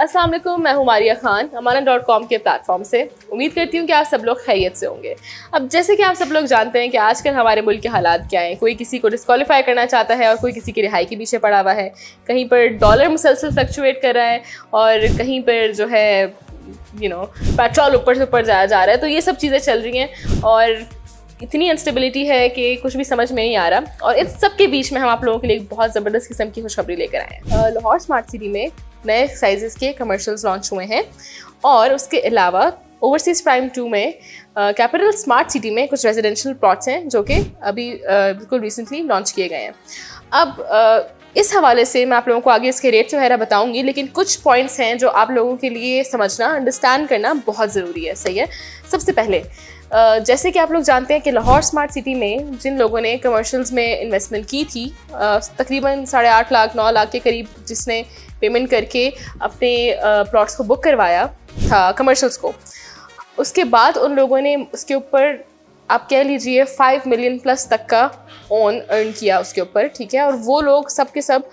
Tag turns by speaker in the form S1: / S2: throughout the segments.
S1: वालेकुम, मैं हूँ मारिया खान अमाना डॉट कॉम के प्लेटफॉर्म से। उम्मीद करती हूँ कि आप सब लोग खैरियत से होंगे। अब जैसे कि आप सब लोग जानते हैं कि आजकल हमारे मुल्क के हालात क्या हैं, कोई किसी को डिस्कवालीफाई करना चाहता है और कोई किसी की रिहाई के पीछे पड़ा हुआ है। कहीं पर डॉलर मुसलसल फ्लक्चुएट कर रहा है और कहीं पर जो है यू नो पेट्रोल ऊपर से ऊपर जाया जा रहा है। तो ये सब चीज़ें चल रही हैं और इतनी अनस्टेबिलिटी है कि कुछ भी समझ में नहीं आ रहा। और इस सब के बीच में हम आप लोगों के लिए बहुत ज़बरदस्त किस्म की खुशखबरी लेकर आए हैं। लाहौर स्मार्ट सिटी में नए साइजेस के कमर्शियल्स लॉन्च हुए हैं। और उसके अलावा ओवरसीज़ प्राइम टू में कैपिटल स्मार्ट सिटी में कुछ रेजिडेंशियल प्लॉट्स हैं जो कि अभी बिल्कुल रिसेंटली लॉन्च किए गए हैं। अब uh, इस हवाले से मैं आप लोगों को आगे इसके रेट्स वगैरह बताऊँगी लेकिन कुछ पॉइंट्स हैं जो आप लोगों के लिए समझना अंडरस्टैंड करना बहुत ज़रूरी है। सही है? सबसे पहले जैसे कि आप लोग जानते हैं कि लाहौर स्मार्ट सिटी में जिन लोगों ने कमर्शियल्स में इन्वेस्टमेंट की थी तकरीबन साढ़े आठ लाख नौ लाख के करीब जिसने पेमेंट करके अपने प्लॉट्स को बुक करवाया था कमर्शल्स को। उसके बाद उन लोगों ने उसके ऊपर, आप कह लीजिए फाइव मिलियन प्लस तक का ओन अर्न किया उसके ऊपर, ठीक है? और वो लोग सब के सब,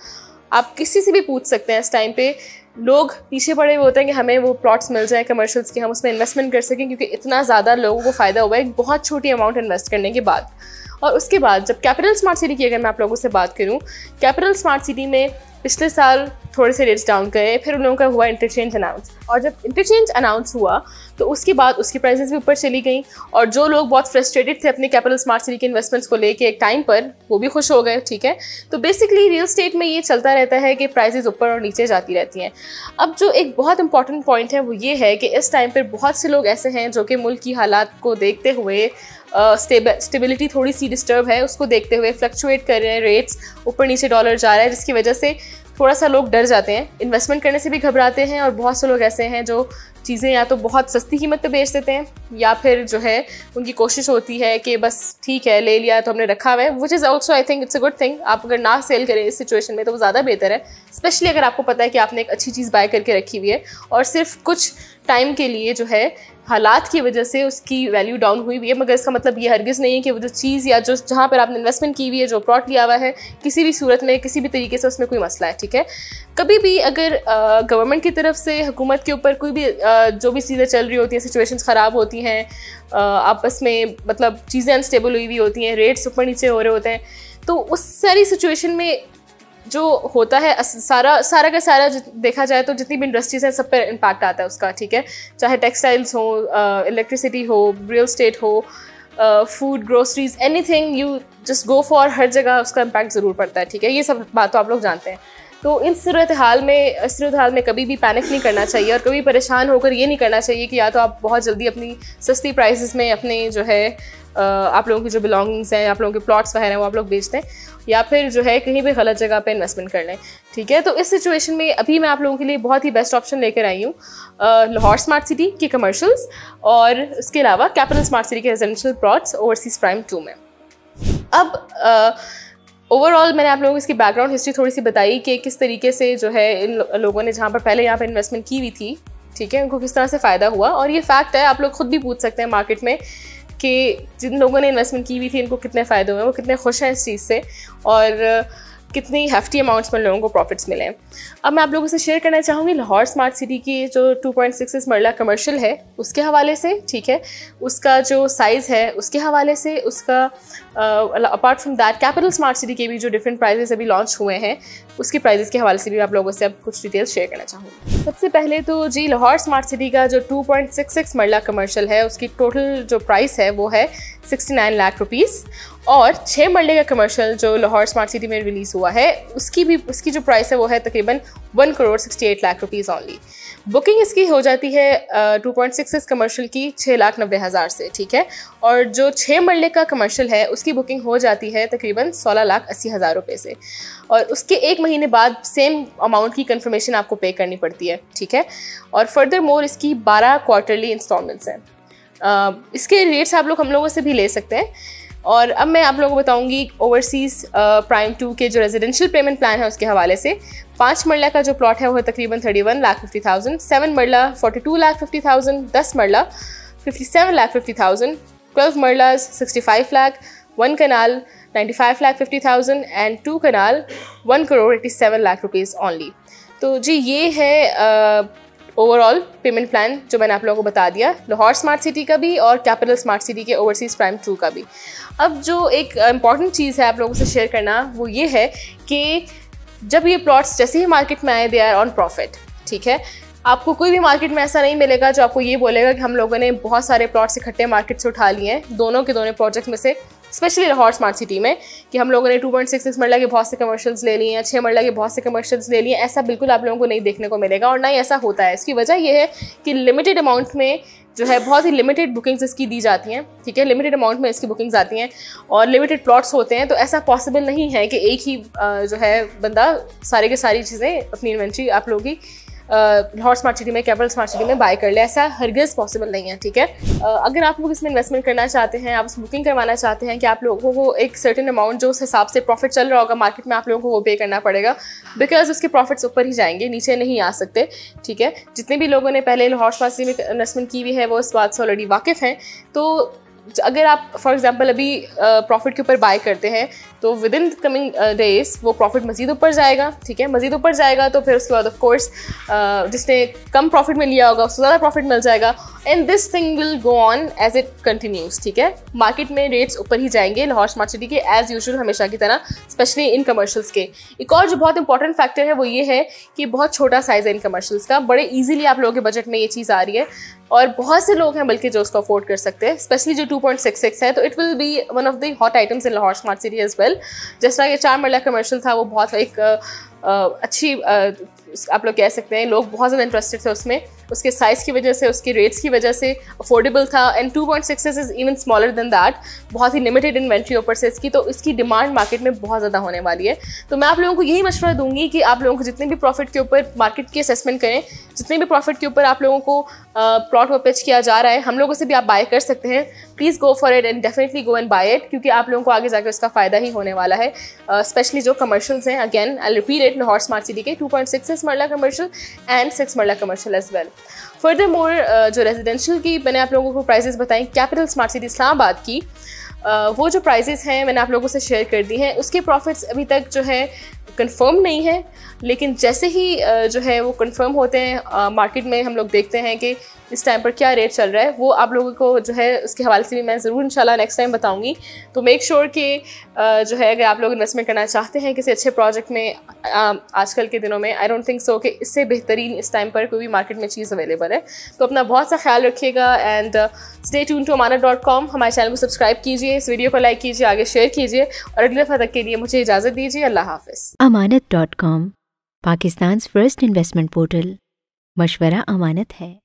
S1: आप किसी से भी पूछ सकते हैं इस टाइम पे। लोग पीछे पड़े हुए होते हैं कि हमें वो प्लॉट्स मिल जाए कमर्शियल्स के, हम उसमें इन्वेस्टमेंट कर सकें, क्योंकि इतना ज़्यादा लोगों को फ़ायदा हुआ है बहुत छोटी अमाउंट इन्वेस्ट करने के बाद। और उसके बाद जब कैपिटल स्मार्ट सिटी की अगर मैं आप लोगों से बात करूँ कैपिटल स्मार्ट सिटी में पिछले साल थोड़े से रेट्स डाउन गए, फिर उन लोगों का हुआ इंटरचेंज अनाउंस और जब इंटरचेंज अनाउंस हुआ तो उसके बाद उसकी प्राइसेस भी ऊपर चली गई और जो लोग बहुत फ्रस्ट्रेटेड थे अपने कैपिटल स्मार्ट सिटी के इन्वेस्टमेंट्स को लेके एक टाइम पर, वो भी खुश हो गए, ठीक है? तो बेसिकली रियल स्टेट में ये चलता रहता है कि प्राइजेज ऊपर और नीचे जाती रहती हैं। अब जो एक बहुत इंपॉर्टेंट पॉइंट है, वो ये है कि इस टाइम पर बहुत से लोग ऐसे हैं जो कि मुल्क की हालात को देखते हुए स्टेबिलिटी थोड़ी सी डिस्टर्ब है, उसको देखते हुए फ्लक्चुएट कर रहे हैं रेट्स ऊपर नीचे डॉलर जा रहा है, जिसकी वजह से थोड़ा सा लोग डर जाते हैं। इन्वेस्टमेंट करने से भी घबराते हैं और बहुत से लोग ऐसे हैं जो चीज़ें या तो बहुत सस्ती कीमत पे बेच देते हैं, या फिर जो है उनकी कोशिश होती है कि बस ठीक है, ले लिया तो हमने रखा हुआ है which is also I think it's a good thing आप अगर ना सेल करें इस सिचुएशन में तो वो ज़्यादा बेहतर है स्पेशली अगर आपको पता है कि आपने एक अच्छी चीज़ बाय करके रखी हुई है, और सिर्फ़ कुछ टाइम के लिए जो है हालात की वजह से उसकी वैल्यू डाउन हुई हुई है मगर इसका मतलब ये हरगिज़ नहीं है कि वो जो चीज़ या जो जहाँ पर आपने इन्वेस्टमेंट की हुई है जो प्लॉट लिया हुआ है किसी भी सूरत में किसी भी तरीके से उसमें कोई मसला है ठीक है? कभी भी अगर गवर्नमेंट की तरफ़ से हुकूमत के ऊपर कोई भी आ, जो भी चीज़ें चल रही होती हैं सिचुएशंस ख़राब होती हैं आपस में मतलब चीज़ें अनस्टेबल हुई हुई होती हैं रेट्स ऊपर नीचे हो रहे होते हैं तो उस सारी सिचुएशन में जो होता है सारा सारा का सारा देखा जाए तो जितनी भी इंडस्ट्रीज़ हैं, सब पर इम्पैक्ट आता है उसका, ठीक है? चाहे टेक्सटाइल्स हो इलेक्ट्रिसिटी हो रियल स्टेट हो food groceries anything you just go for हर जगह उसका इम्पैक्ट ज़रूर पड़ता है, ठीक है? ये सब बात तो आप लोग जानते हैं। तो इस सूरत हाल में सूरत हाल में कभी भी पैनिक नहीं करना चाहिए और कभी परेशान होकर ये नहीं करना चाहिए कि या तो आप बहुत जल्दी अपनी सस्ती प्राइसेस में अपने जो है आप लोगों की जो बिलोंगिंग्स हैं, आप लोगों के प्लॉट्स वगैरह हैं, वो आप लोग बेचते हैं या फिर जो है कहीं भी गलत जगह पे इन्वेस्टमेंट कर लें। ठीक है? तो इस सिचुएशन में अभी मैं आप लोगों के लिए बहुत ही बेस्ट ऑप्शन लेकर आई हूँ लाहौर स्मार्ट सिटी के कमर्शल्स और उसके अलावा कैपिटल स्मार्ट सिटी के residential plots overseas prime two में। अब ओवरऑल मैंने आप लोगों को इसकी बैकग्राउंड हिस्ट्री थोड़ी सी बताई कि किस तरीके से जो है इन लोगों ने जहाँ पर पहले यहाँ पर इन्वेस्टमेंट की हुई थी, ठीक है? उनको किस तरह से फ़ायदा हुआ? और ये फैक्ट है, आप लोग खुद भी पूछ सकते हैं मार्केट में कि जिन लोगों ने इन्वेस्टमेंट की हुई थी, इनको कितने फ़ायदे हुए वो कितने खुश हैं इस चीज़ से? और कितनी हेफ्टी अमाउंट्स में लोगों को प्रॉफिट्स मिले अब मैं आप लोगों से शेयर करना चाहूँगी लाहौर स्मार्ट सिटी की जो 2.66 मरला कमर्शियल है, उसके हवाले से, ठीक है? उसका जो साइज़ है, उसके हवाले से, उसका apart from that capital smart city के भी जो डिफरेंट प्राइजेस अभी लॉन्च हुए हैं, उसके प्राइजेस के हवाले से भी आप लोगों से अब कुछ डिटेल्स शेयर करना चाहूँगी। सबसे पहले तो जी, लाहौर स्मार्ट सिटी का जो 2.66 मरला कमर्शियल है, उसकी टोटल जो प्राइस है, वो है 69 लाख रुपीज़ और छः मरले का कमर्शियल जो लाहौर स्मार्ट सिटी में रिलीज़ हुआ है, उसकी भी, उसकी जो प्राइस है वो है तकरीबन one crore sixty eight lakh rupees only booking इसकी हो जाती है टू पॉइंट सिक्स कमर्शियल की छः लाख नब्बे हज़ार से, ठीक है? और जो छः मरले का कमर्शियल है, उसकी बुकिंग हो जाती है तकरीबन सोलह लाख अस्सी हज़ार रुपये से. और उसके एक महीने बाद सेम अमाउंट की कन्फर्मेशन आपको पे करनी पड़ती है, ठीक है? और फर्दर मोर इसकी बारह क्वार्टरली इंस्टॉलमेंट्स हैं. इसके रेट्स आप लोग, हम लोगों से भी ले सकते हैं. और अब मैं आप लोगों को बताऊँगी ओवरसीज़ प्राइम टू के जो रेजिडेंशियल पेमेंट प्लान है उसके हवाले से। पाँच मरला का जो प्लॉट है वो है तकरीबन thirty one lakh fifty thousand seven मरला forty two lakh fifty thousand दस मरला fifty seven lakh fifty thousand twelve मरलाज sixty five lakh one kanal ninety five lakh fifty thousand and two kanal one crore eighty seven lakh rupees only तो जी, ये है overall payment plan जो मैंने आप लोगों को बता दिया, लाहौर स्मार्ट सिटी का भी और कैपिटल स्मार्ट सिटी के ओवरसीज़ प्राइम टू का भी। अब जो एक इंपॉर्टेंट चीज़ है आप लोगों से शेयर करना, वो ये है कि जब ये प्लॉट्स जैसे ही मार्केट में आए दे आर ऑन प्रॉफिट ठीक है? आपको कोई भी मार्केट में ऐसा नहीं मिलेगा जो आपको ये बोलेगा कि हम लोगों ने बहुत सारे प्लॉट्स इकट्ठे मार्केट से उठा लिए हैं, दोनों के दोनों प्रोजेक्ट में से। स्पेशली लाहौर स्मार्ट सिटी में, कि हम लोगों ने 2.66 मरला के बहुत से कमर्शियल्स ले लिए हैं छः मरला के बहुत से कमर्शियल्स ले लिए ऐसा बिल्कुल आप लोगों को नहीं देखने को मिलेगा और ना ही ऐसा होता है। इसकी वजह यह है कि लिमिटेड अमाउंट में जो है बहुत ही लिमिटेड बुकिंग्स इसकी दी जाती हैं, ठीक है? लिमिटेड अमाउंट में इसकी बुकिंग्स आती हैं और लिमिटेड प्लॉट्स होते हैं तो ऐसा पॉसिबल नहीं है कि एक ही जो है बंदा सारे के सारी चीज़ें अपनी इन्वेंट्री आप लोगों की लाहौर स्मार्ट सिटी में कैपिटल स्मार्ट सिटी में बाय कर ले ऐसा हरगज़ पॉसिबल नहीं है, ठीक है? अगर आप लोग इसमें इन्वेस्टमेंट करना चाहते हैं, आप बुकिंग करवाना चाहते हैं कि आप लोगों को एक सर्टन अमाउंट जो उस हिसाब से प्रॉफिट चल रहा होगा मार्केट में, आप लोगों को वो पे करना पड़ेगा। बिकॉज़ उसके प्रॉफिट्स ऊपर ही जाएँगे, नीचे नहीं आ सकते, ठीक है? जितने भी लोगों ने पहले लाहौर स्मार्ट सिटी में इन्वेस्टमेंट की हुई है, वो इस बात से ऑलरेडी वाकिफ़ हैं। तो अगर आप फॉर एग्जांपल अभी प्रॉफिट के ऊपर बाय करते हैं तो विद इन कमिंग डेज़ वो प्रॉफिट मजीद ऊपर जाएगा, ठीक है? मजीद ऊपर जाएगा तो फिर उसके बाद ऑफ़ कोर्स जिसने कम प्रॉफिट में लिया होगा उससे ज़्यादा प्रॉफिट मिल जाएगा। And this thing will go on as it continues ठीक है? मार्केट में रेट्स ऊपर ही जाएँगे, लाहौर स्मार्ट सिटी के एज यूजल हमेशा की तरह स्पेशली इन कमर्शल्स के। एक और जो बहुत इंपॉर्टेंट फैक्टर है, वो ये है कि बहुत छोटा साइज़ है इन कमर्शल्स का। बड़े ईजिली आप लोगों के बजट में ये चीज़ आ रही है। और बहुत से लोग हैं बल्कि जो उसको अफोर्ड कर सकते हैं स्पेशली जो 2.66 है तो it will be one of the hot items in Lahore smart city as well जिस के चार मरला कमर्शियल था, वो बहुत एक अच्छी आप लोग कह सकते हैं लोग बहुत ज़्यादा इंटरेस्टेड थे उसमें। उसके साइज़ की वजह से उसके रेट्स की वजह से अफोर्डेबल था and two point six is even smaller than that बहुत ही लिमिटेड इन्वेंट्री ऊपर से इसकी तो इसकी डिमांड मार्केट में बहुत ज़्यादा होने वाली है। तो मैं आप लोगों को यही मशवरा दूँगी कि आप लोगों को जितने भी प्रॉफिट के ऊपर मार्केट की असेसमेंट करें जितने भी प्रॉफिट के ऊपर आप लोगों को प्लॉट पर पिच किया जा रहा है हम लोगों से भी आप बाय कर सकते हैं। Please go for it and definitely go and buy it क्योंकि आप लोगों को आगे जाकर उसका फ़ायदा ही होने वाला है। स्पेशली uh, जो कमर्शल्स हैं again I repeat it city के टू पॉइंट सिक्स मरला कमर्शियल एंड सिक्स मरला commercial as well further more जो रेजिडेंशियल की मैंने आप लोगों को प्राइजेस बताई कैपिटल स्मार्ट सिटी इस्लामाबाद की uh, वो जो प्राइजेस हैं मैंने आप लोगों से शेयर कर दी हैं उसके प्रॉफिट्स अभी तक जो है कंफर्म नहीं है, लेकिन जैसे ही जो है वो कंफर्म होते हैं मार्केट में हम लोग देखते हैं कि इस टाइम पर क्या रेट चल रहा है, वो आप लोगों को जो है उसके हवाले से भी मैं ज़रूर इंशाल्लाह नेक्स्ट टाइम बताऊँगी। तो मेक श्योर sure कि जो है अगर आप लोग इन्वेस्टमेंट करना चाहते हैं किसी अच्छे प्रोजेक्ट में आजकल के दिनों में आई डोंट थिंक सो कि इससे बेहतरीन इस टाइम पर कोई भी मार्केट में चीज़ अवेलेबल है। तो अपना बहुत सा ख्याल रखिएगा and stay tune to Amanat dot com हमारे चैनल को सब्सक्राइब कीजिए, इस वीडियो को लाइक कीजिए, आगे शेयर कीजिए और अगले दफ़ा तक के लिए मुझे इजाज़त दीजिए, अल्लाह हाफिज़।
S2: Amanat dot com Pakistan first investment portal मशवरा अमानत है।